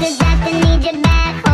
Does that need you back?